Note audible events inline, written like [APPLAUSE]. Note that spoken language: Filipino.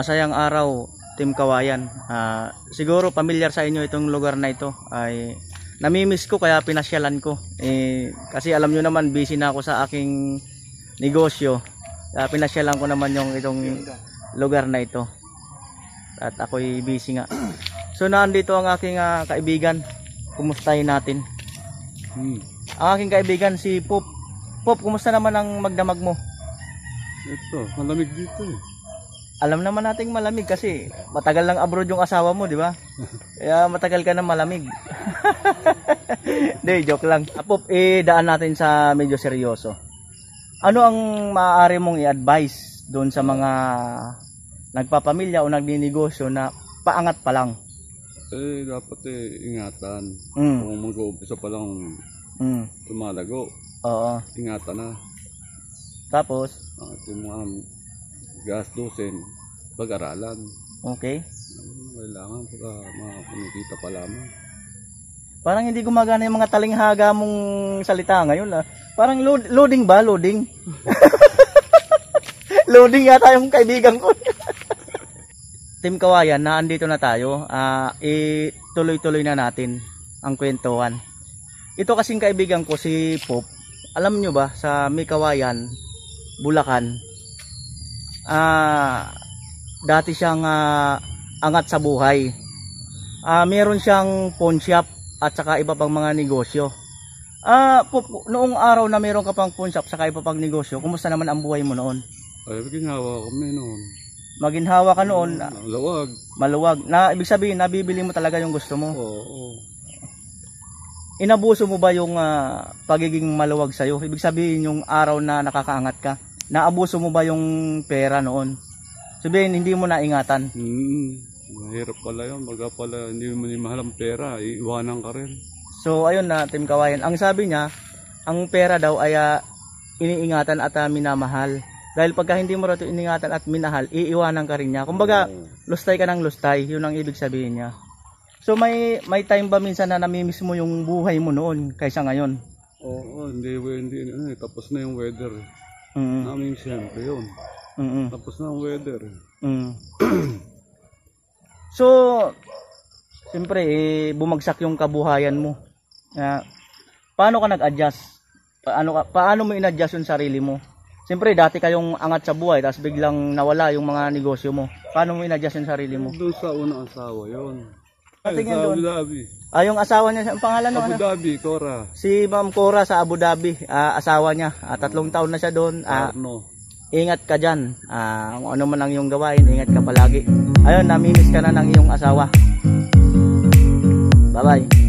Masayang araw, Team Kawayan. Ah, siguro familiar sa inyo itong lugar na ito. Ay namimiss ko kaya pinasyalan ko. Eh, kasi alam nyo naman busy na ako sa aking negosyo. Kaya pinasyalan ko naman yung itong lugar na ito. At ako'y busy nga. [CLEARS THROAT] So nandito ang aking ah, kaibigan. Kumustahin natin. Hmm. Ang aking kaibigan si Pop. Pop, kumusta naman ang magdamag mo? Ito, malamig dito eh. Alam naman nating malamig kasi matagal lang abroad yung asawa mo, di ba? Kaya matagal ka na malamig. [LAUGHS] Hindi, joke lang. Apop, eh, daan natin sa medyo seryoso. Ano ang maaari mong i-advise doon sa mga nagpapamilya o nagninegosyo na paangat pa lang? Eh, dapat eh, ingatan. Mm. Kung mag-uumpisa pa lang Mm. tumalago, Oo. ingatan na. Tapos, At yung mga gastusin, pag-aralan. okay. Kailangan para mga kumikita pa lamang. Parang hindi gumagana yung mga talinghaga mong salita ngayon ah. Parang load- loading ba? Loading? [LAUGHS] loading yata yung kaibigan ko. [LAUGHS] Team Kawayan, na andito na tayo. Ah, ituloy-tuloy na natin ang kwentuhan. Ito kasing kaibigan ko si Pop. Alam nyo ba sa May Kawayan, Bulacan, ah dati siyang ah, angat sa buhay. Ah, meron siyang pawn shop at saka iba pang mga negosyo. Po, po- noong araw na meron ka pang pawn shop saka iba pang negosyo, kumusta naman ang buhay mo noon? Ay, ginawa kami noon. Maginhawa ka noon, Ang lawag. maluwag. Na ibig sabihin, nabibili mo talaga yung gusto mo. Oo. oo. Inabuso mo ba yung ah, pagiging maluwag sa'yo? Ibig sabihin, yung araw na nakakaangat ka, naabuso mo ba yung pera noon? Sabihin, hindi mo naingatan. Hmm. Mahirap pala yun. Baga pala, hindi mo ni mahal ang pera. Iiwanan ka rin. So ayun na Team Kawayan, ang sabi niya, ang pera daw ay ah, iniingatan at ah, minamahal. Dahil pagka hindi mo raw ito iniingatan at minahal, iiwanan ka rin niya. Kumbaga, Oo. lustay ka ng lustay, yun ang ibig sabihin niya. So may may time ba minsan na namimiss mo yung buhay mo noon kaysa ngayon? Oo, hindi, hindi, ano, eh, tapos na yung weather. Mm. Namin siyempre yun. Mm. Tapos na ang weather. Mm. so, siyempre, eh, bumagsak yung kabuhayan mo. Ah, paano ka nag-adjust? Paano, ka, paano mo in-adjust yung sarili mo? Siyempre, dati kayong angat sa buhay, tapos biglang nawala yung mga negosyo mo. Paano mo in-adjust yung sarili mo? Doon sa unang asawa yun. Patingin sa doon. Abu Dhabi. Ah, yung asawa niya, ang pangalan ng Abu ano? Dhabi, Cora. Si Ma'am Cora sa Abu Dhabi, ah, asawa niya. Ah, tatlong taon na siya doon. Ah, Arno. ingat ka dyan. Ah, kung ano man ang iyong gawain, ingat ka palagi. Ayun, namimiss ka na ng iyong asawa. Bye-bye.